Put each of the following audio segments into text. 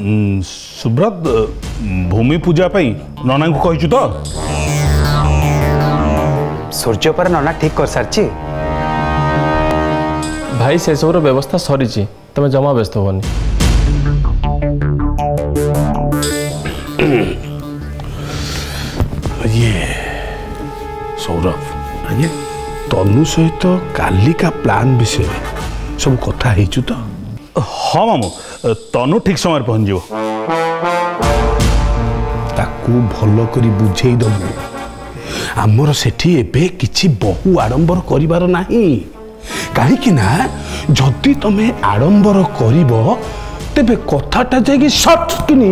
ସୁବ୍ରତ ଭୂମି ପୂଜା ପାଇଁ ନନାଙ୍କୁ କହିଛୁ ତ ସୂର୍ଯ୍ୟ ପରେ ନନା ଠିକ କରିସାରିଛି ଭାଇ ସେସବୁର ବ୍ୟବସ୍ଥା ସରିଛି ତମେ ଜମା ବ୍ୟସ୍ତ ହୁଅନି ସୌରଭ ଆଜ୍ଞା ତନୁ ସହିତ କାଲିକା ପ୍ଲାନ୍ ବିଷୟରେ ସବୁ କଥା ହେଇଛୁ ତ ହଁ ମାମୁଁ তনু ঠিক সময় পৌঁছব তাকু ভাল করে বুঝাই দেব আমার সেটি এবে কিছু বহু আড়ম্বর করিবার না কাহি না যদি তুমি আড়ম্বর করিব তেবে কথাটা যাই সটকিনি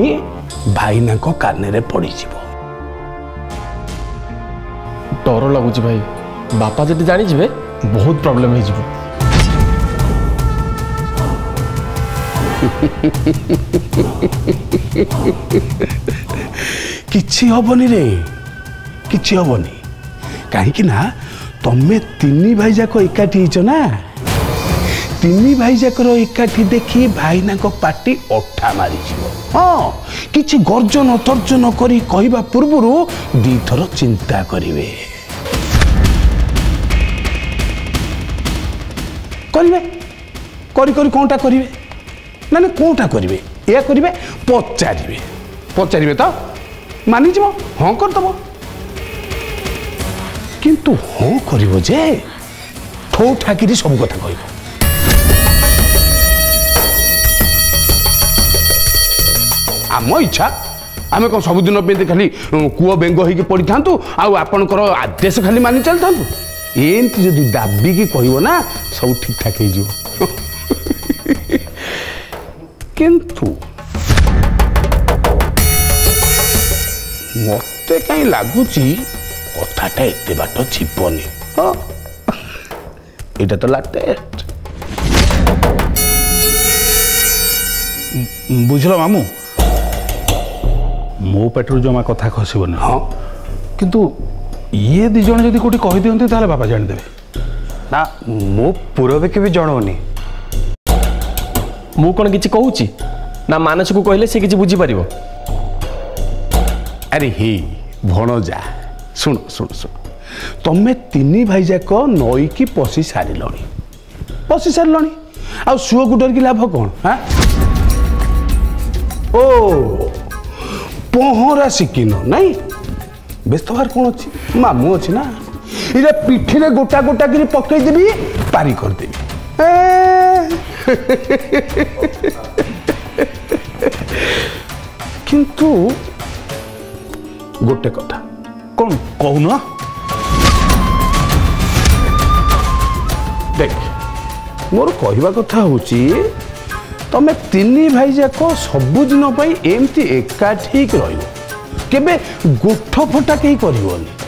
ভাইনাক কানে পড়িযিব ডর লাগুছি ভাই বাপা যদি জাঁয়ে বহুত প্রবলেম হয়ে যাব କିଛି ହେବନି ରେ କିଛି ହେବନି କାହିଁକି ନା ତମେ ତିନି ଭାଇଯାକ ଏକାଠି ହେଇଛ ନା ତିନି ଭାଇଯାକର ଏକାଠି ଦେଖି ଭାଇନାଙ୍କ ପାଟି ଅଠା ମାରିଯିବ ହଁ କିଛି ଗର୍ଜନ ତର୍ଜନ କରି କହିବା ପୂର୍ବରୁ ଦୁଇଥର ଚିନ୍ତା କରିବେ କରିବେ କରି କରି କ'ଣଟା କରିବେ ମାନେ କେଉଁଟା କରିବେ ଏହା କରିବେ ପଚାରିବେ ପଚାରିବେ ତ ମାନିଯିବ ହଁ କରିଦେବ କିନ୍ତୁ ହଁ କରିବ ଯେ ଠୋ ଠାକିରି ସବୁ କଥା କହିବ ଆମ ଇଚ୍ଛା ଆମେ କ'ଣ ସବୁଦିନ ପାଇଁ ଖାଲି କୂଅ ବେଙ୍ଗ ହେଇକି ପଡ଼ିଥାନ୍ତୁ ଆଉ ଆପଣଙ୍କର ଆଦେଶ ଖାଲି ମାନି ଚାଲିଥାନ୍ତୁ ଏମିତି ଯଦି ଦାବିକି କହିବ ନା ସବୁ ଠିକ୍ଠାକ୍ ହେଇଯିବ କିନ୍ତୁ ମୋତେ କାହିଁ ଲାଗୁଛି କଥାଟା ଏତେ ବାଟ ଯିବନି ହଁ ଏଇଟା ତ ଲାଟେଷ୍ଟ ବୁଝିଲ ମାମୁଁ ମୋ ପେଟରୁ ଜମା କଥା ଖସିବନି ହଁ କିନ୍ତୁ ଇଏ ଦୁଇ ଜଣ ଯଦି କେଉଁଠି କହିଦିଅନ୍ତି ତାହେଲେ ବାପା ଜାଣିଦେବେ ନା ମୁଁ ପୂରବୀ କେବେ ଜଣଉନି ମୁଁ କ'ଣ କିଛି କହୁଛି ନା ମାନସକୁ କହିଲେ ସେ କିଛି ବୁଝିପାରିବ ଆରେ ହେ ଭଣଜା ଶୁଣ ଶୁଣ ଶୁଣ ତମେ ତିନି ଭାଇଯାକ ନଈକି ପଶି ସାରିଲଣି ପଶି ସାରିଲଣି ଆଉ ସୁଅକୁ ଡରିକି ଲାଭ କ'ଣ ହା ଓ ପହଁରା ଶିଖିନ ନାଇଁ ବ୍ୟସ୍ତ ଭାର କ'ଣ ଅଛି ମାମୁଁ ଅଛି ନା ଏଇଟା ପିଠିରେ ଗୋଟା ଗୋଟା କରି ପକେଇଦେବି ପାରି କରିଦେବି কিন্তু গোটে কথা কোন কহুন দেখ মোর কহিবা কথা হচ্ছে তুমি তিন ভাই যাক সবুদিন এমতি একা ঠিক রহব কেবে গোঠ ফটা কেই করবনি